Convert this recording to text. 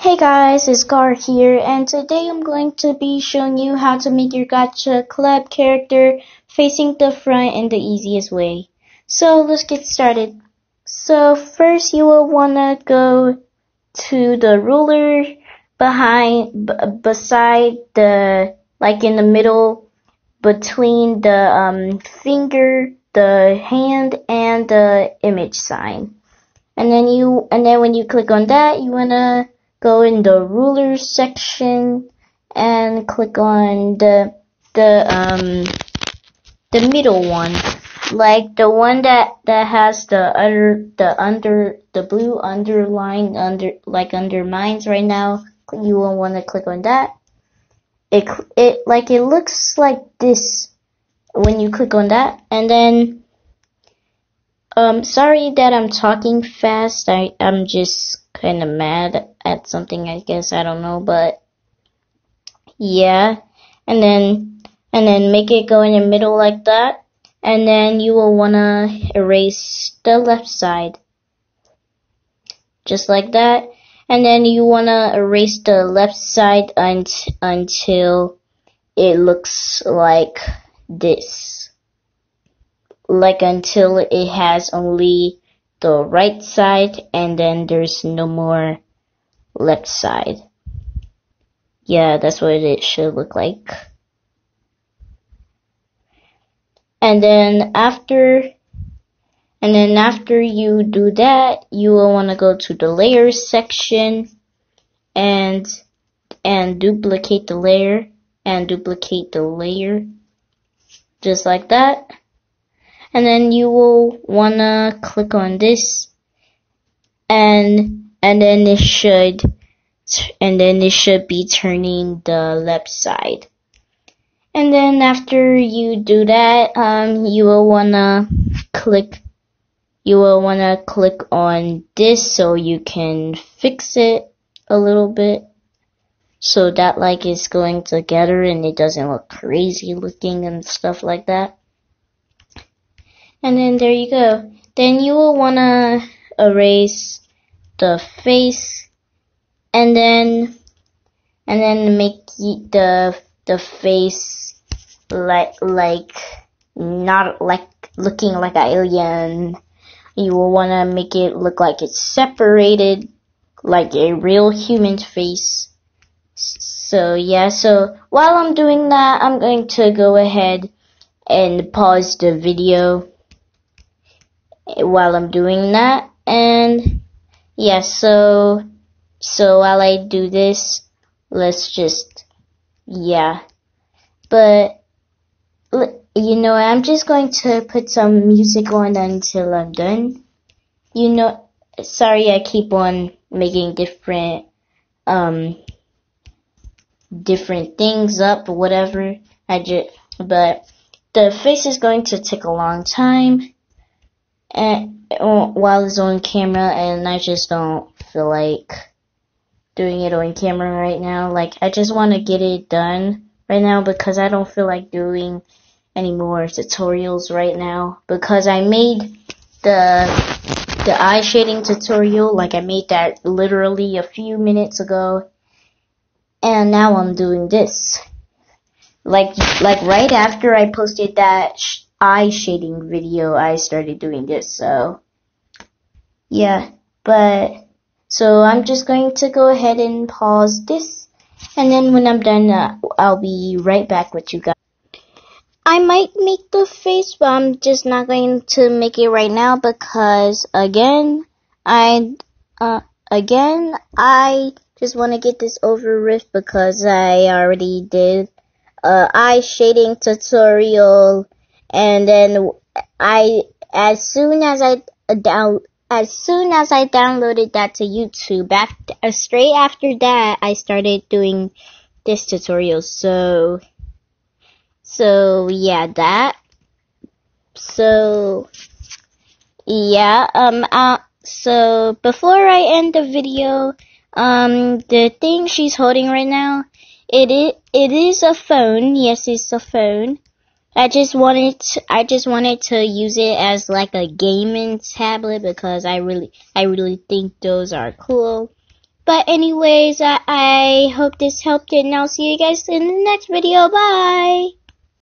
Hey guys, it's Gar here, and today I'm going to be showing you how to make your Gacha Club character facing the front in the easiest way. So let's get started. So first you will wanna go to the ruler behind, beside the, like in the middle, between the um, finger, the hand, and the image sign. And then you, and then when you click on that, you wanna go in the ruler section and click on the the um the middle one. Like the one that that has the under the under the blue underline under like under mines right now you will want to click on that. It it like it looks like this when you click on that. And then um sorry that I'm talking fast I I'm just kind of mad at something, I guess. I don't know, but yeah. And then, and then make it go in the middle like that. And then you will want to erase the left side. Just like that. And then you want to erase the left side un until it looks like this. Like until it has only the right side and then there's no more left side. Yeah, that's what it should look like. And then after and then after you do that, you will want to go to the layers section and and duplicate the layer and duplicate the layer just like that and then you will wanna click on this. And and then it should and then it should be turning the left side. And then after you do that um you will wanna click you will wanna click on this so you can fix it a little bit. So that like is going together and it doesn't look crazy looking and stuff like that and then there you go. Then you will want to erase the face and then and then make the the face like like not like looking like an alien. You will want to make it look like it's separated like a real human face. So yeah, so while I'm doing that, I'm going to go ahead and pause the video while I'm doing that. And yeah, so, so while I do this, let's just, yeah. But, you know, I'm just going to put some music on until I'm done. You know, sorry I keep on making different, um, different things up or whatever. I just, but the face is going to take a long time and while it's on camera and I just don't feel like doing it on camera right now. Like I just want to get it done right now because I don't feel like doing any more tutorials right now because I made the the eye shading tutorial like I made that literally a few minutes ago and now I'm doing this like like right after I posted that eye shading video I started doing this so yeah but so I'm just going to go ahead and pause this and then when I'm done uh, I'll be right back with you guys. I might make the face but I'm just not going to make it right now because again I uh again I just want to get this over with because I already did a eye shading tutorial and then I as soon as I down as soon as I downloaded that to YouTube, after, uh, straight after that, I started doing this tutorial. So, so yeah, that. So, yeah, um, uh, so before I end the video, um, the thing she's holding right now, it is, it is a phone. Yes, it's a phone. I just wanted to, I just wanted to use it as like a gaming tablet because I really I really think those are cool. But anyways, I, I hope this helped and I'll see you guys in the next video. Bye!